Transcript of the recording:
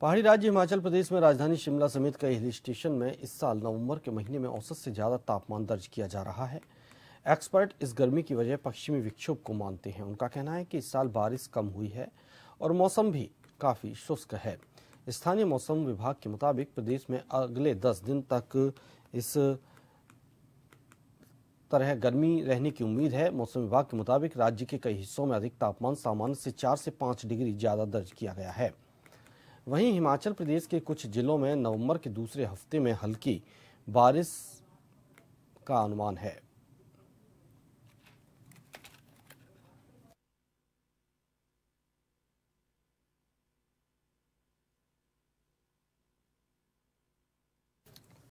पहाड़ी राज्य हिमाचल प्रदेश में राजधानी शिमला समेत कई हिल स्टेशन में इस साल नवंबर के महीने में औसत से ज़्यादा तापमान दर्ज किया जा रहा है। एक्सपर्ट इस गर्मी की वजह पश्चिमी विक्षोभ को मानते हैं। उनका कहना है कि इस साल बारिश कम हुई है और मौसम भी काफ़ी शुष्क है। स्थानीय मौसम विभाग के मुताबिक प्रदेश में अगले 10 दिन तक इस तरह गर्मी रहने की उम्मीद है। मौसम विभाग के मुताबिक राज्य के कई हिस्सों में अधिक तापमान सामान्य से चार से 5 डिग्री ज़्यादा दर्ज किया गया है। वहीं हिमाचल प्रदेश के कुछ जिलों में नवंबर के दूसरे हफ़्ते में हल्की बारिश का अनुमान है।